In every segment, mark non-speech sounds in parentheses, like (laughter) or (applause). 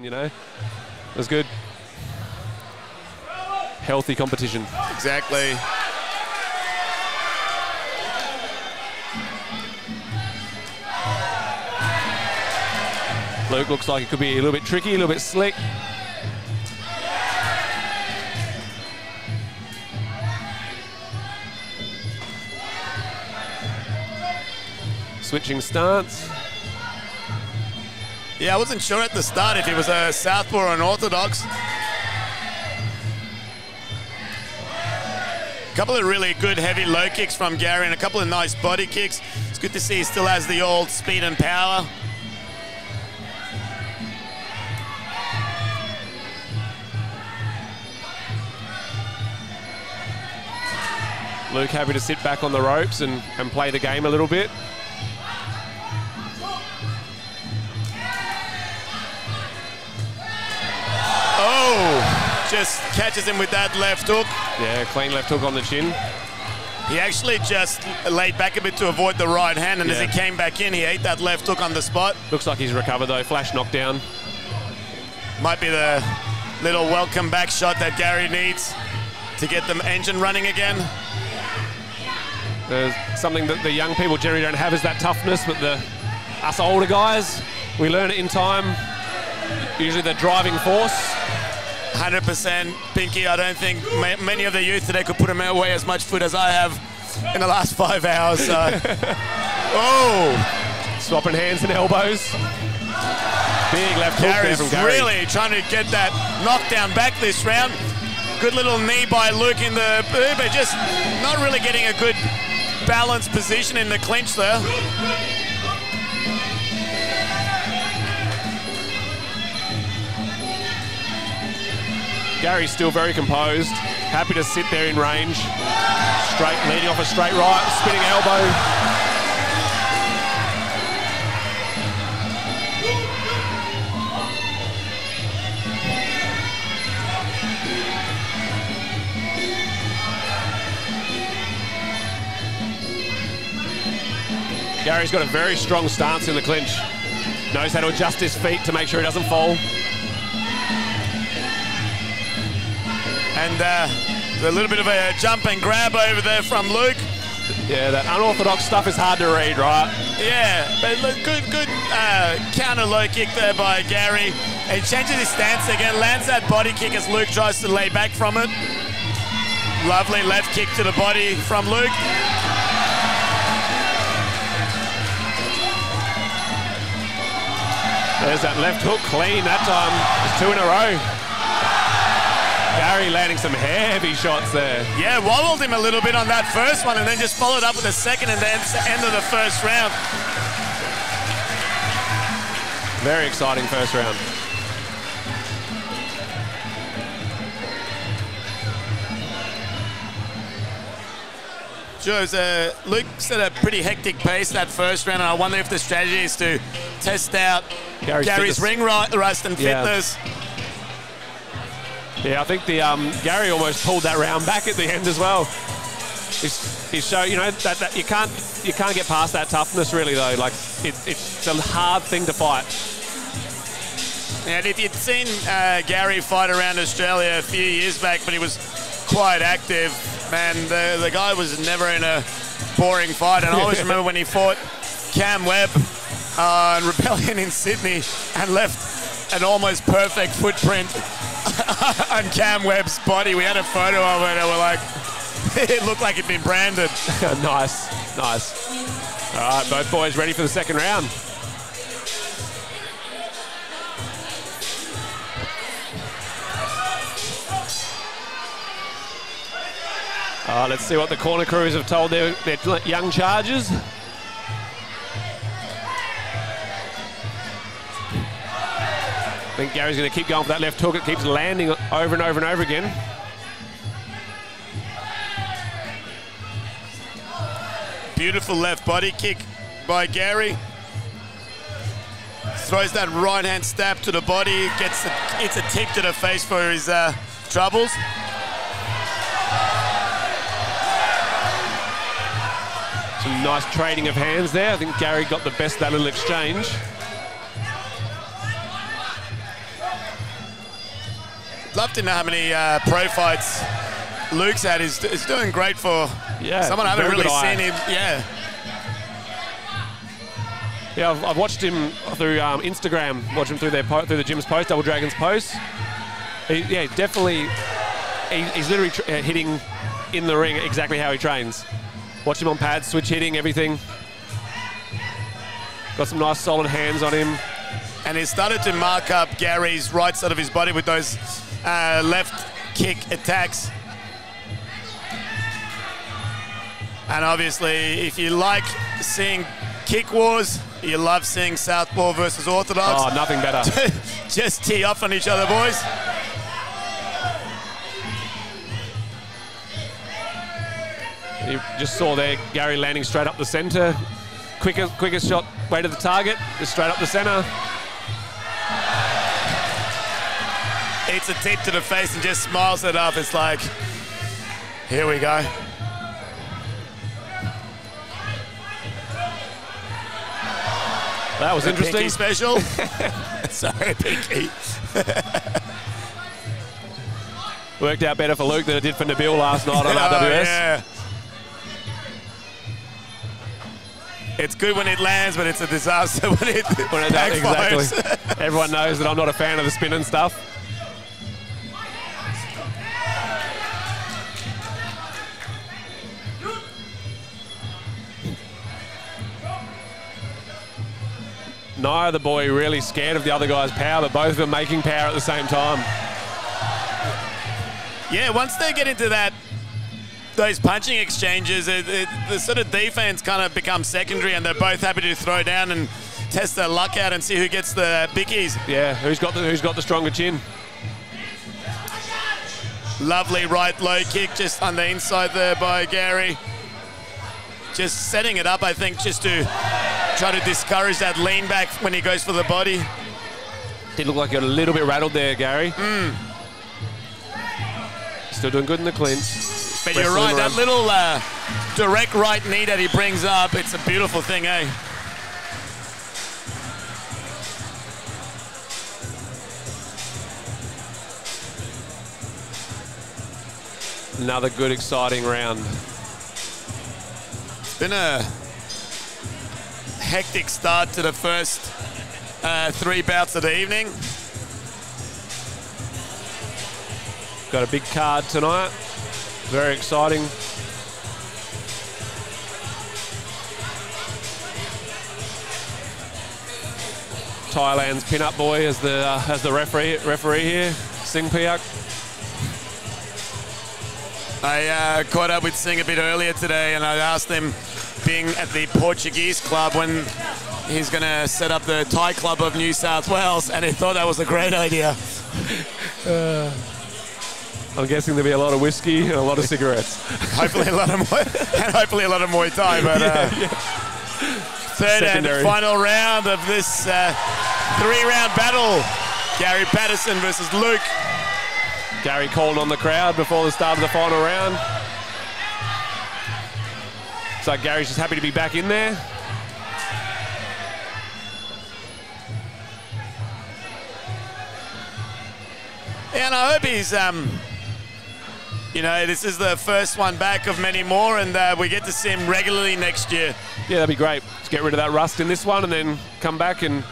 You know, it was good. Healthy competition. Exactly. Luke looks like it could be a little bit tricky, a little bit slick. Switching stance. Yeah, I wasn't sure at the start if he was a southpaw or an orthodox. A couple of really good heavy low kicks from Gary and a couple of nice body kicks. It's good to see he still has the old speed and power. Luke happy to sit back on the ropes and, and play the game a little bit. Just catches him with that left hook. Yeah, clean left hook on the chin. He actually just laid back a bit to avoid the right hand, and as he came back in, he ate that left hook on the spot. Looks like he's recovered though. Flash knockdown. Might be the little welcome back shot that Gary needs to get the engine running again. There's something that the young people generally don't have is that toughness, but the us older guys, we learn it in time. Usually the driving force. 100% Pinky. I don't think ma- many of the youth today could put away as much food as I have in the last five hours. So. (laughs) oh, Swapping hands and elbows. Big left Gary's from Gary. really trying to get that knockdown back this round. Good little knee by Luke in the but just not really getting a good balanced position in the clinch there. Gary's still very composed. Happy to sit there in range. Straight, leading off a straight right, spinning elbow. Gary's got a very strong stance in the clinch. Knows how to adjust his feet to make sure he doesn't fall. And uh, a little bit of a jump and grab over there from Luke. Yeah, that unorthodox stuff is hard to read, right? Yeah, but look, good, good uh, counter low kick there by Gary. He changes his stance again, lands that body kick as Luke tries to lay back from it. Lovely left kick to the body from Luke. There's that left hook clean that time. It's two in a row. Gary landing some heavy shots there. Yeah, wobbled him a little bit on that first one and then just followed up with a second and then end of the first round. Very exciting first round. Joe's uh, Luke's at a pretty hectic pace that first round, and I wonder if the strategy is to test out Gary's Gary's, ring ri- rust and Yeah. fitness. Yeah, I think the um, Gary almost pulled that round back at the end as well. He's, he's show you know that, that you can't you can't get past that toughness really though. Like it, it's a hard thing to fight. And if you'd seen uh, Gary fight around Australia a few years back, but he was quite active, man, the, the guy was never in a boring fight. And I always (laughs) remember when he fought Cam Webb uh, Rebellion in Sydney and left an almost perfect footprint (laughs) on Cam Webb's body. We had a photo of it and we're like, (laughs) it looked like it'd been branded. (laughs) nice, nice. All right, both boys ready for the second round. Uh, let's see what the corner crews have told their, their young chargers. I think Gary's going to keep going for that left hook. It keeps landing over and over and over again. Beautiful left body kick by Gary. Throws that right hand stab to the body, gets the, it's a tip to the face for his uh, troubles. Some nice trading of hands there. I think Gary got the best of that little exchange. Love to know how many uh, pro fights Luke's had. He's, he's doing great for Yeah, someone I haven't really seen him. Yeah. Yeah, I've, I've watched him through um, Instagram. Watch him through their through the gym's post, Double Dragons post. He, yeah, definitely. He, he's literally uh, hitting in the ring exactly how he trains. Watch him on pads, switch hitting, everything. Got some nice solid hands on him. and he started to mark up Gary's right side of his body with those uh, left kick attacks. And obviously, if you like seeing kick wars, you love seeing Southpaw versus Orthodox. Oh, nothing better. (laughs) Just tee off on each other, boys. You just saw there Gary landing straight up the centre. Quickest, quickest shot way to the target, just straight up the centre. Eats a tip to the face and just smiles it up. It's like, here we go. That was interesting. Pinky special. (laughs) (laughs) Sorry, Pinky. (laughs) Worked out better for Luke than it did for Nabil last night on Oh, RWS. yeah. It's good when it lands, but it's a disaster when it, When it backfires. exactly. Everyone knows that I'm not a fan of the spin and stuff. Neither the boy really scared of the other guy's power, but both of them making power at the same time. Yeah, once they get into that, those punching exchanges, it, it, the sort of defense kind of becomes secondary, and they're both happy to throw down and test their luck out and see who gets the bickies. Yeah, who's got the who's got the stronger chin? Lovely right low kick just on the inside there by Gary. Just setting it up, I think, just to try to discourage that lean back when he goes for the body. Did look like you got a little bit rattled there, Gary. Hmm. Still doing good in the clinch. But you're right, that little uh, direct right knee that he brings up, it's a beautiful thing, eh? Another good, exciting round. It's been a hectic start to the first uh, three bouts of the evening. Got a big card tonight. Very exciting. Thailand's pin-up boy as the uh, as the referee referee here, Singh Piak. I uh, caught up with Singh a bit earlier today and I asked him, at the Portuguese club, when he's going to set up the Thai club of New South Wales, and he thought that was a great idea. I'm guessing there'll be a lot of whiskey and a lot of cigarettes. (laughs) hopefully a lot of Muay, and hopefully a lot of Muay Thai. But uh, third Secondary. and final round of this uh, three-round battle: Gary Patterson versus Luke. Gary calling on the crowd before the start of the final round. So Gary's just happy to be back in there. Yeah, and I hope he's, um, you know, this is the first one back of many more, and uh, we get to see him regularly next year. Yeah, that'd be great. Let's get rid of that rust in this one and then come back and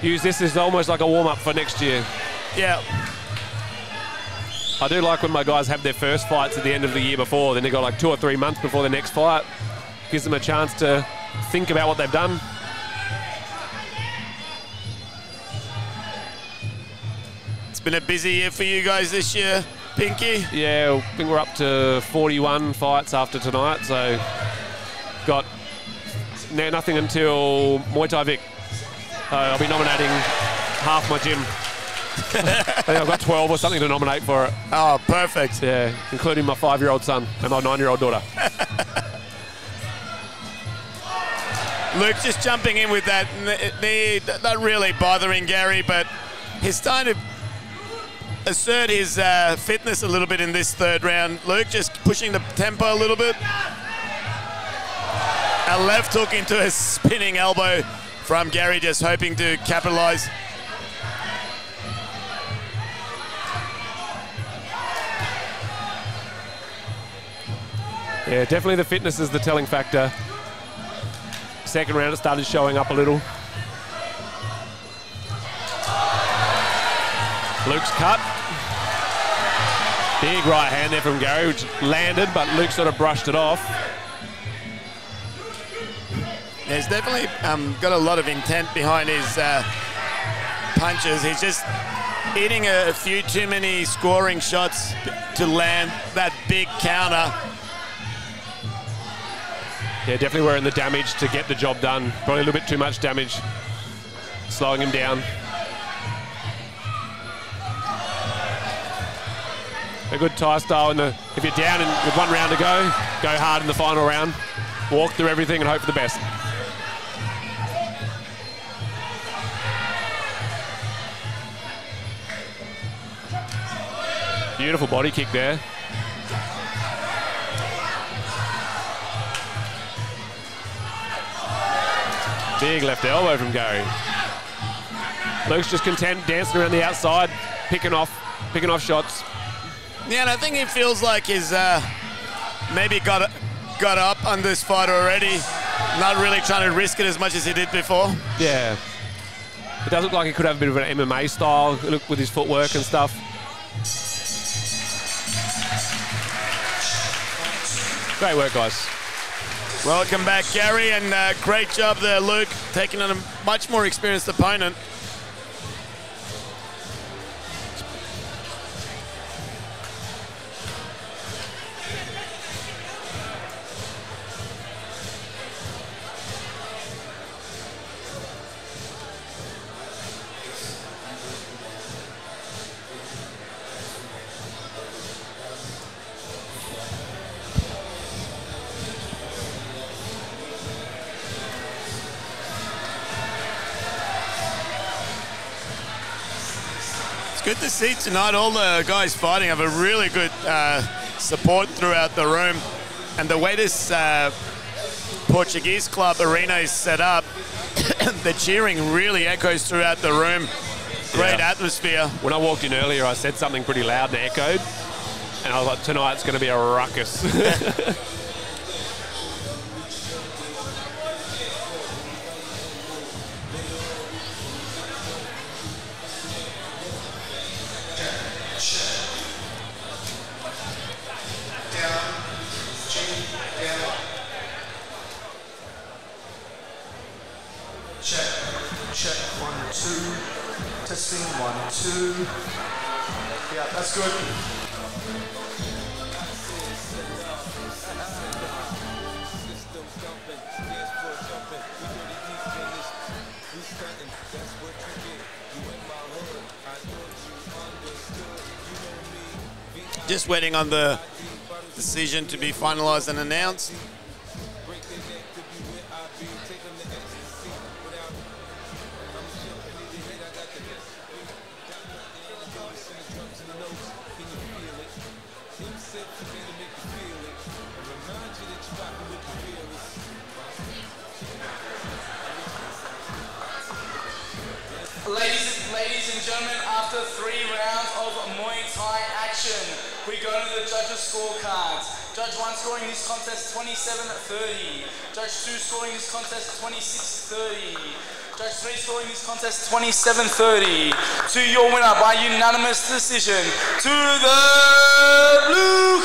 use this as almost like a warm-up for next year. Yeah, I do like when my guys have their first fights at the end of the year before, then they've got like two or three months before the next fight. Gives them a chance to think about what they've done. it's been a busy year for you guys this year, Pinky. Yeah, I think we're up to 41 fights after tonight, so got no, nothing until Muay Thai Vic. So I'll be nominating half my gym. (laughs) I think I've got 12 or something to nominate for it. Oh, perfect. Yeah, including my five-year-old son and my nine-year-old daughter. (laughs) Luke just jumping in with that knee, not really bothering Gary, but he's trying to assert his uh, fitness a little bit in this third round. Luke just pushing the tempo a little bit. A left hook into a spinning elbow from Gary, just hoping to capitalize. Yeah, definitely the fitness is the telling factor. Second round, it started showing up a little. Luke's cut. Big right hand there from Gary, which landed, but Luke sort of brushed it off. He's definitely um, got a lot of intent behind his uh, punches. He's just hitting a, a few too many scoring shots to land that big counter. Yeah, definitely wearing the damage to get the job done. Probably a little bit too much damage, slowing him down. A good Thai style. In the, if you're down in, with one round to go, go hard in the final round. Walk through everything and hope for the best. Beautiful body kick there. Big left elbow from Gary. Luke's just content dancing around the outside, picking off, picking off shots. Yeah, and I think he feels like he's uh, maybe got got up on this fight already. Not really trying to risk it as much as he did before. Yeah. It does look like he could have a bit of an MMA style look with his footwork and stuff. Great work, guys. Welcome back, Gary, and uh, great job there, Luke, taking on a much more experienced opponent. Good to see tonight all the guys fighting have a really good uh, support throughout the room. And the way this uh, Portuguese club arena is set up, (coughs) the cheering really echoes throughout the room. Great Yeah. atmosphere. When I walked in earlier, I said something pretty loud and echoed. And I was like, tonight's going to be a ruckus. (laughs) two. Testing, one, two. Yeah, that's good. Just waiting on the decision to be finalized and announced. Ladies, and gentlemen, after three rounds of Muay Thai action, we go to the judges' scorecards. Judge 1 scoring this contest 27-30. Judge 2 scoring this contest 26-30. Judge 3 scoring this contest 27-30. To your winner by unanimous decision, to the blue